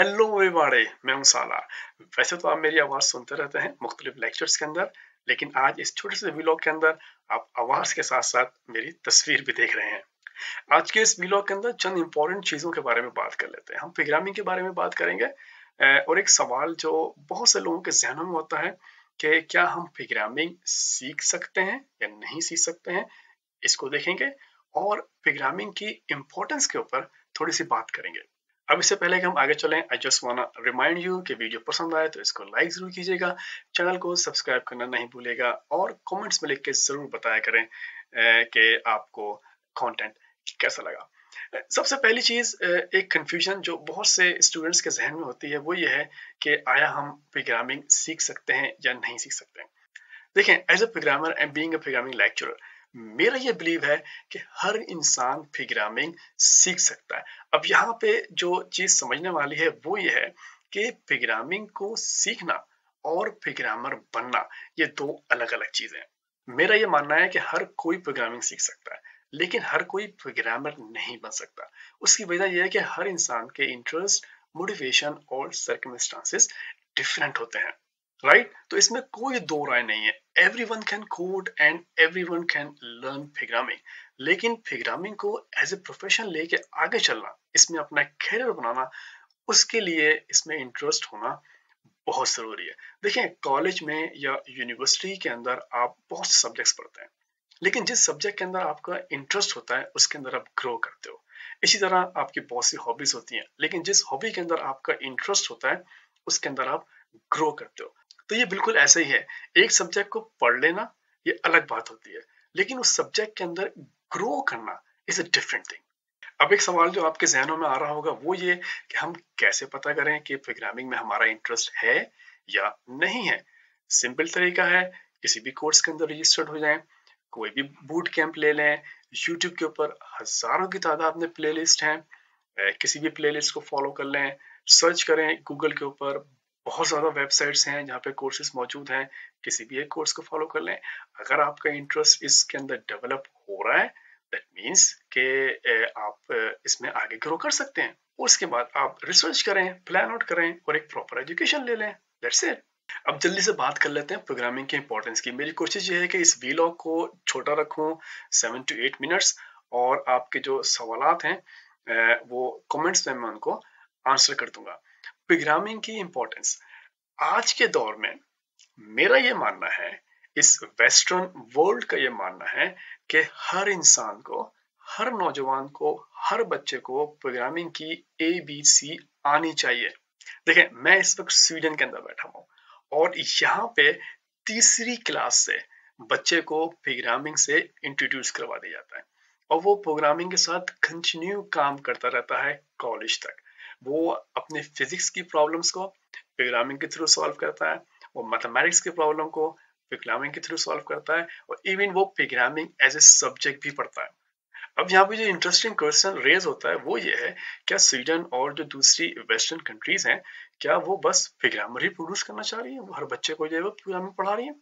Hello everybody, मैं हूँ साला। वैसे तो आप मेरी आवाज़ सुनते रहते हैं मुख्तलिफ़ लेक्चर्स के अंदर, लेकिन आज इस छोटे से वीलॉग के अंदर आप आवाज़ के साथ साथ मेरी तस्वीर भी देख रहे हैं। आज के इस वीलॉग के अंदर चंद इंपॉर्टेंट चीज़ों के बारे में बात कर लेते हैं। हम प्रोग्रामिंग के बारे में बात करेंगे और एक सवाल जो बहुत से लोगों के जहनों में होता है कि क्या हम प्रोग्रामिंग सीख सकते हैं या नहीं सीख सकते हैं, इसको देखेंगे और प्रोग्रामिंग की इम्पोर्टेंस के ऊपर थोड़ी सी बात करेंगे। अब इससे पहले कि हम आगे चलें I just wanna remind you कि वीडियो पसंद आए तो इसको लाइक ज़रूर कीजिएगा, चैनल को सब्सक्राइब करना नहीं भूलेगा और कमेंट्स में लिख के ज़रूर बताया करें कि आपको कंटेंट कैसा लगा। सबसे पहली चीज़ एक कंफ्यूजन जो बहुत से स्टूडेंट्स के जहन में होती है, वो ये है कि आया हम प्रोग्रामिंग सीख सकते हैं या नहीं सीख सकते हैं। देखें as a programmer and being a programming lecturer मेरा ये बिलीव है कि हर इंसान प्रोग्रामिंग सीख सकता है। अब यहाँ पे जो चीज़ समझने वाली है, वो ये है कि प्रोग्रामिंग को सीखना और प्रोग्रामर बनना, ये दो अलग अलग चीज़ें हैं। मेरा ये मानना है कि हर कोई प्रोग्रामिंग सीख सकता है, लेकिन हर कोई प्रोग्रामर नहीं बन सकता। उसकी वजह यह है कि हर इंसान के इंटरेस्ट मोटिवेशन और सर्कमस्टांसेस डिफरेंट होते हैं। Right right? तो इसमें कोई दो राय नहीं है। Every one can code and every one can learn programming लेकिन प्रोग्रामिंग को एज ए प्रोफेशन लेके आगे चलना, इसमें अपना करियर बनाना, उसके लिए इसमें इंटरेस्ट होना बहुत ज़रूरी है। देखिए कॉलेज में या यूनिवर्सिटी के अंदर आप बहुत से सब्जेक्ट्स पढ़ते हैं, लेकिन जिस सब्जेक्ट के अंदर आपका इंटरेस्ट होता है, उसके अंदर आप ग्रो करते हो। इसी तरह आपकी बहुत सी हॉबीज होती हैं, लेकिन जिस हॉबी के अंदर आपका इंटरेस्ट होता है, उसके अंदर आप ग्रो करते हो। तो ये बिल्कुल ऐसा ही है। एक सब्जेक्ट को पढ़ लेना, ये अलग बात होती है। लेकिन उस सब्जेक्ट के अंदर ग्रो करना इज़ अ डिफरेंट थिंग अब एक सवाल जो आपके जहनों में आ रहा होगा, वो ये कि हम कैसे पता करें कि प्रोग्रामिंग में हमारा इंटरेस्ट है या नहीं है? सिंपल तरीका है, किसी भी कोर्स के अंदर रजिस्टर्ड हो जाएँ, कोई भी बूट कैंप ले लें यूट्यूब के ऊपर हज़ारों की तादाद में प्लेलिस्ट हैं किसी भी प्लेलिस्ट को फॉलो कर लें सर्च करें गूगल के ऊपर बहुत ज़्यादा वेबसाइट्स हैं जहाँ पे कोर्सेज मौजूद हैं, किसी भी एक कोर्स को फॉलो कर लें। अगर आपका इंटरेस्ट इसके अंदर डेवलप हो रहा है दैट मीन्स कि आप इसमें आगे ग्रो कर सकते हैं। उसके बाद आप रिसर्च करें प्लान आउट करें और एक प्रॉपर एजुकेशन ले लें। दैट्स इट अब जल्दी से बात कर लेते हैं प्रोग्रामिंग के इंपॉर्टेंस की। मेरी कोशिश ये है कि इस वीलॉग को छोटा रखूँ सेवन टू एट मिनट्स और आपके जो सवाल हैं वो कमेंट्स में मैं उनको आंसर कर दूँगा। प्रोग्रामिंग की इंपॉर्टेंस आज के दौर में मेरा ये मानना है, इस वेस्टर्न वर्ल्ड का ये मानना है कि हर इंसान को, हर नौजवान को, हर बच्चे को प्रोग्रामिंग की ए बी सी आनी चाहिए। देखें, मैं इस वक्त स्वीडन के अंदर बैठा हूँ और यहाँ पे तीसरी क्लास से बच्चे को प्रोग्रामिंग से इंट्रोड्यूस करवा दिया जाता है। और वो प्रोग्रामिंग के साथ कंटिन्यू काम करता रहता है कॉलेज तक। वो अपने फिजिक्स की प्रॉब्लम्स को प्रोग्रामिंग के थ्रू सॉल्व करता है, वो मैथमेटिक्स की प्रॉब्लम को प्रोग्रामिंग के थ्रू सॉल्व करता है और इवन वो प्रोग्रामिंग एज ए सब्जेक्ट भी पढ़ता है। अब यहाँ पे जो इंटरेस्टिंग क्वेश्चन रेज होता है वो ये है, क्या स्वीडन और जो दूसरी वेस्टर्न कंट्रीज़ हैं, क्या वो बस प्रोग्रामर ही प्रोड्यूस करना चाह रही है? वो हर बच्चे को जो है वो प्रोग्रामिंग पढ़ा रही है?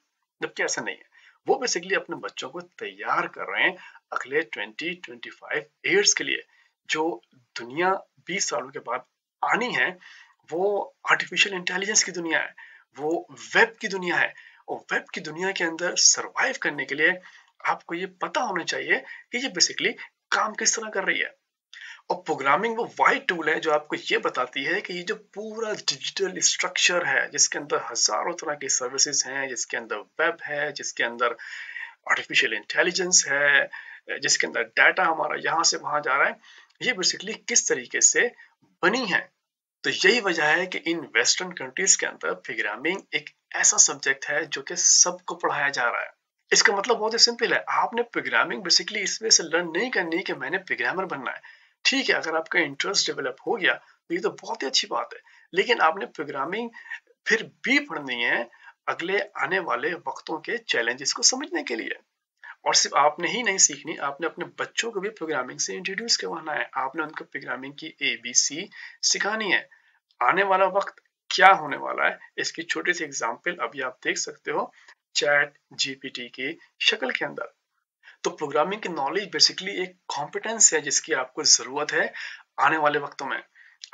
जबकि ऐसा नहीं है। वो बेसिकली अपने बच्चों को तैयार कर रहे हैं अगले 20 25 ईयर्स के लिए, जो दुनिया 20 सालों के बाद आनी है, वो आर्टिफिशियल इंटेलिजेंस की दुनिया है, वो वेब की दुनिया है और वेब की दुनिया के अंदर सरवाइव करने के लिए आपको ये पता होना चाहिए कि ये बेसिकली काम किस तरह कर रही है। और प्रोग्रामिंग वो वाइट टूल है जो आपको ये बताती है कि ये जो पूरा डिजिटल स्ट्रक्चर है, जिसके अंदर हज़ारों तरह की सर्विसेज़ हैं, जिसके अंदर वेब है, जिसके अंदर आर्टिफिशियल इंटेलिजेंस है, जिसके अंदर डाटा हमारा यहाँ से वहाँ जा रहा है ये बेसिकली किस तरीके से बनी है? तो यही वजह है कि इन वेस्टर्न कंट्रीज़ के अंदर प्रोग्रामिंग एक ऐसा सब्जेक्ट है जो कि सबको पढ़ाया जा रहा है। इसका मतलब बहुत ही सिंपल है। आपने प्रोग्रामिंग बेसिकली इस वजह से लर्न नहीं करनी कि मैंने प्रोग्रामर बनना है। ठीक है, अगर आपका इंटरेस्ट डेवलप हो गया तो ये तो बहुत ही अच्छी बात है। लेकिन आपने प्रोग्रामिंग फिर भी पढ़नी है अगले आने वाले वक्तों के चैलेंजेस को समझने के लिए। और सिर्फ़ आपने ही नहीं सीखनी, आपने अपने बच्चों को भी प्रोग्रामिंग से इंट्रोड्यूस करवाना है। आपने उनको प्रोग्रामिंग की ए बी सी सिखानी है। आने वाला वक्त क्या होने वाला है, इसकी छोटी सी एग्ज़ाम्पल अभी आप देख सकते हो चैट जीपीटी की शक्ल के अंदर। तो प्रोग्रामिंग की नॉलेज बेसिकली एक कॉम्पिटेंस है जिसकी आपको ज़रूरत है आने वाले वक्तों में।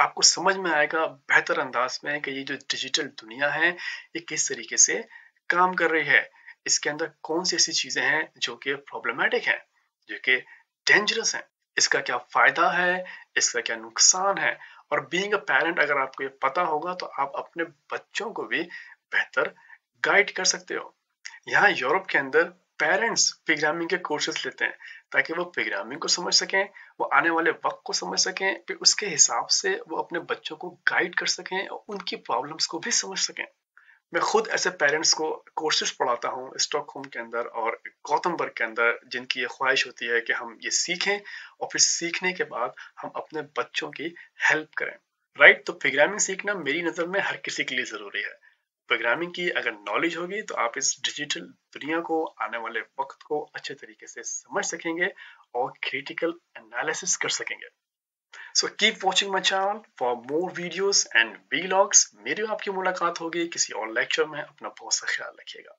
आपको समझ में आएगा, बेहतर अंदाज में कि ये जो डिजिटल दुनिया है, ये किस तरीके से काम कर रही है। इसके अंदर कौन सी ऐसी चीज़ें हैं जो कि प्रॉब्लमेटिक हैं, जो कि डेंजरस हैं? इसका क्या फ़ायदा है? इसका क्या नुकसान है? और बीइंग अ पेरेंट अगर आपको ये पता होगा तो आप अपने बच्चों को भी बेहतर गाइड कर सकते हो। यहाँ यूरोप के अंदर पेरेंट्स प्रोग्रामिंग के कोर्सेज लेते हैं, ताकि वो प्रोग्रामिंग को समझ सकें, वो आने वाले वक्त को समझ सकें, फिर उसके हिसाब से वो अपने बच्चों को गाइड कर सकें और उनकी प्रॉब्लम्स को भी समझ सकें। मैं खुद ऐसे पेरेंट्स को कोर्सेज पढ़ाता हूँ स्टॉकहोम के अंदर और गौतमबर्ग के अंदर, जिनकी ये ख्वाहिश होती है कि हम ये सीखें और फिर सीखने के बाद हम अपने बच्चों की हेल्प करें। राइट तो प्रोग्रामिंग सीखना मेरी नज़र में हर किसी के लिए ज़रूरी है। प्रोग्रामिंग की अगर नॉलेज होगी तो आप इस डिजिटल दुनिया को, आने वाले वक्त को अच्छे तरीके से समझ सकेंगे और क्रिटिकल एनालिसिस कर सकेंगे। So keep watching my channel for more videos and vlogs मेरी आपकी मुलाकात होगी किसी और लेक्चर में। अपना बहुत सा ख्याल रखिएगा।